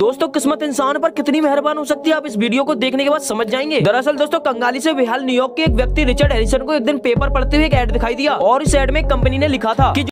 दोस्तों, किस्मत इंसान पर कितनी मेहरबान हो सकती है? आप इस वीडियो को देखने के बाद समझ जाएँगे। दरअसल दोस्तों, कंगाली से बिहाल, न्यूयॉर्क के एक व्यक्ति, रिचर्ड हेरिसन को एक दिन पेपर पढ़ते हुए एक एड दिखाई दिया और इस एड में कंपनी ने लिखा था की